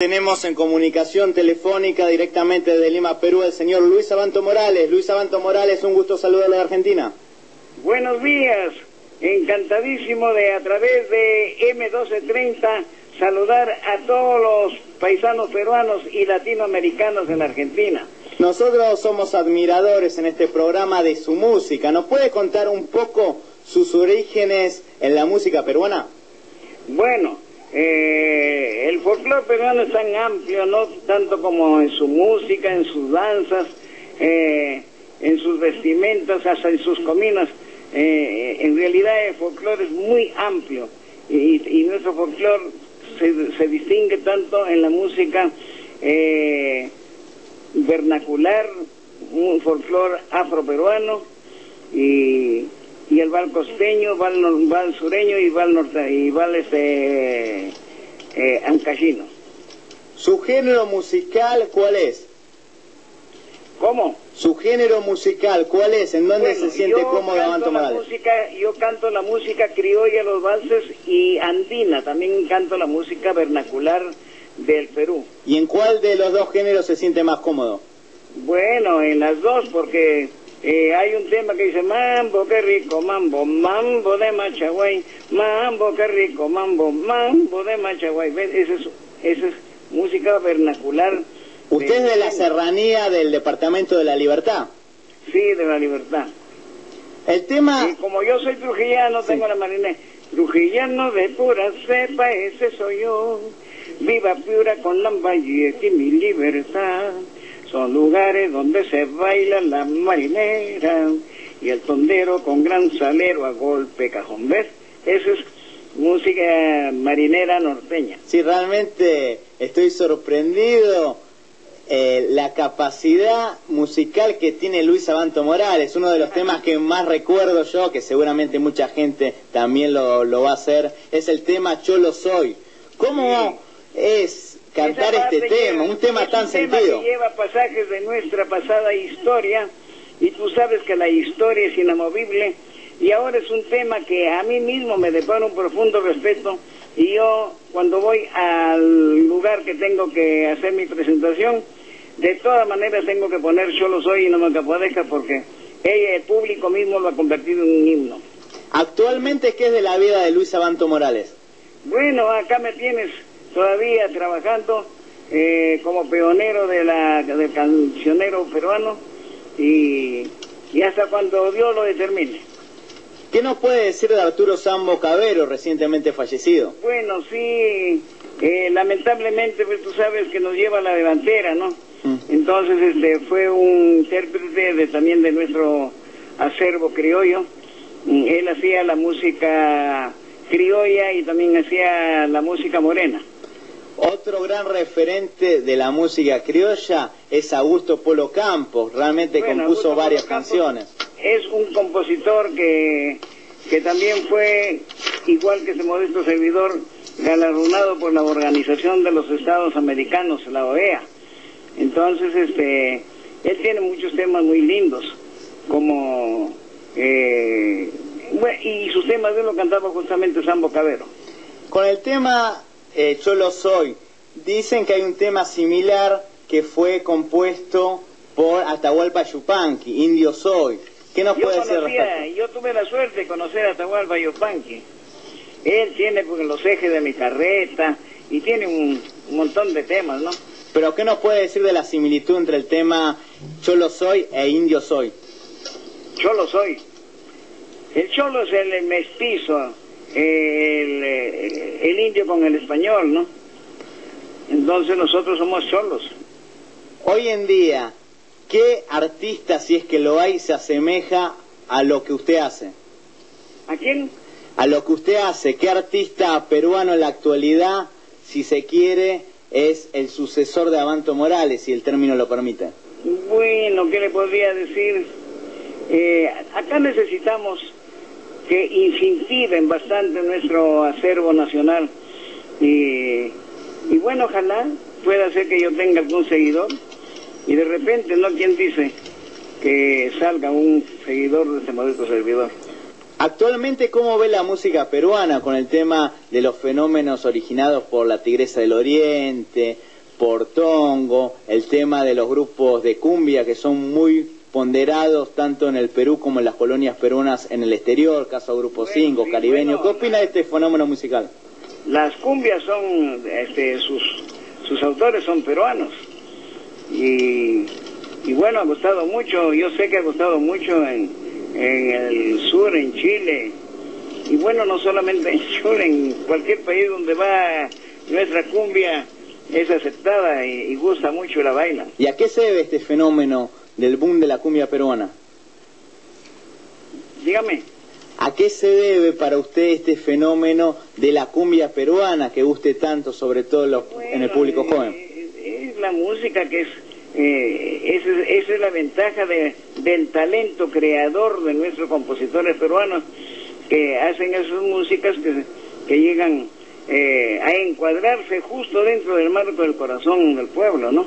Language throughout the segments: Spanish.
Tenemos en comunicación telefónica directamente desde Lima, Perú, el señor Luis Abanto Morales. Luis Abanto Morales, un gusto saludarle de Argentina. Buenos días, encantadísimo de a través de M1230 saludar a todos los paisanos peruanos y latinoamericanos en Argentina. Nosotros somos admiradores en este programa de su música. ¿Nos puede contar un poco sus orígenes en la música peruana? Bueno, eh, el folclore peruano es tan amplio, no tanto como en su música, en sus danzas, eh, en sus vestimentas, hasta en sus cominas. Eh, en realidad el folclore es muy amplio y, nuestro folclore se, distingue tanto en la música vernacular, un folclore afroperuano y y el val costeño, val, sureño y val norte y val este eh, ancashino. ¿Su género musical cuál es? ¿Cómo? ¿Su género musical cuál es? ¿En dónde se siente cómodo Abanto Morales? Música, yo canto la música criolla, los valses y andina. También canto la música vernacular del Perú. ¿Y en cuál de los dos géneros se siente más cómodo? Bueno, en las dos, porque eh, hay un tema que dice, mambo, qué rico, mambo, mambo de Machaguay, mambo, qué rico, mambo, mambo de Machaguay. Esa es, esa es música vernacular. ¿Usted es de la serranía del Departamento de la Libertad? Sí, de la Libertad. El tema... Y como yo soy trujillano, tengo la marina. Trujillano de pura cepa, ese soy yo. Viva Piura con Lambaye, y mi libertad son lugares donde se baila la marinera y el tondero con gran salero a golpe cajón. ¿Ves? Eso es música marinera norteña. Sí, realmente estoy sorprendido. Eh, la capacidad musical que tiene Luis Abanto Morales, uno de los temas que más recuerdo yo, que seguramente mucha gente también lo, lo va a hacer, es el tema Yo lo soy. ¿Cómo es cantar este tema, un tema tan sentido. Que lleva pasajes de nuestra pasada historia y tú sabes que la historia es inamovible y ahora es un tema que a mí mismo me depara un profundo respeto y yo cuando voy al lugar que tengo que hacer mi presentación, de todas maneras tengo que poner yo lo soy y no me capodeja porque el público mismo lo ha convertido en un himno. Actualmente, ¿qué es de la vida de Luis Abanto Morales? Bueno, acá me tienes todavía trabajando eh, como pionero de la, del cancionero peruano y, hasta cuando Dios lo determine. ¿Qué nos puede decir de Arturo Sambo Cabero, recientemente fallecido? Bueno, sí, eh, lamentablemente pues tú sabes que nos lleva a la delantera, ¿no? Mm. Entonces este fue un intérprete de, también de nuestro acervo criollo. Él hacía la música criolla y también hacía la música morena. Otro gran referente de la música criolla es Augusto Polo Campos, realmente compuso varias canciones. Es un compositor que, que también fue, igual que ese modesto servidor, galardonado por la Organización de los Estados Americanos, la OEA. Entonces, este, él tiene muchos temas muy lindos, como... Eh, y sus temas de lo cantaba justamente Sambo Cabero. Con el tema eh, Yo lo soy. Dicen que hay un tema similar que fue compuesto por Atahualpa Yupanqui, Indio Soy. ¿Qué nos puede decir Yo tuve la suerte de conocer a Atahualpa Yupanqui. Él tiene pues, los ejes de mi carreta y tiene un, montón de temas, ¿no? Pero ¿qué nos puede decir de la similitud entre el tema Yo lo soy e Indio Soy? Yo lo soy. El cholo es el mestizo, el, el, indio con el español, ¿no? Entonces nosotros somos solos. Hoy en día, ¿qué artista, si es que lo hay, se asemeja a lo que usted hace? ¿A quién? A lo que usted hace. ¿Qué artista peruano en la actualidad, si se quiere, es el sucesor de Avanto Morales, si el término lo permite? Bueno, ¿qué le podría decir? Eh, acá necesitamos que incentiven bastante nuestro acervo nacional. Y, bueno, ojalá pueda ser que yo tenga algún seguidor y de repente, ¿no? ¿Quién dice que salga un seguidor de este modesto servidor? Actualmente, ¿cómo ve la música peruana con el tema de los fenómenos originados por la Tigresa del Oriente, portongo, el tema de los grupos de cumbia que son muy ponderados tanto en el Perú como en las colonias peruanas en el exterior, caso Grupo 5, caribeño. ¿Qué opina de este fenómeno musical? Las cumbias son, este, sus, sus autores son peruanos. Y, y bueno, ha gustado mucho, yo sé que ha gustado mucho en, en el sur, en Chile. Y bueno, no solamente en Chile, en cualquier país donde va nuestra cumbia es aceptada y, y gusta mucho la baila. ¿Y a qué se debe este fenómeno del boom de la cumbia peruana? Dígame. ¿A qué se debe para usted este fenómeno de la cumbia peruana que guste tanto, sobre todo los- en el público Bueno, joven? eh, Es, la música que es, eh, esa, es- esa es la ventaja de, del talento creador de nuestros compositores peruanos que hacen esas músicas que, que llegan eh, a encuadrarse justo dentro del marco del corazón del pueblo, ¿no?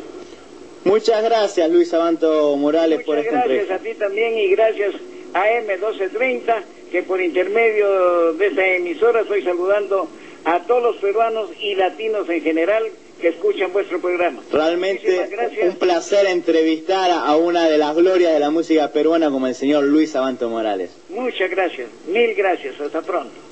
Muchas gracias, Luis Abanto Morales, por Muchas esta gracias a ti también y gracias a M1230 que por intermedio de esta emisora estoy saludando a todos los peruanos y latinos en general que escuchan vuestro programa. Realmente un placer entrevistar a una de las glorias de la música peruana como el señor Luis Abanto Morales. Muchas gracias, mil gracias, hasta pronto.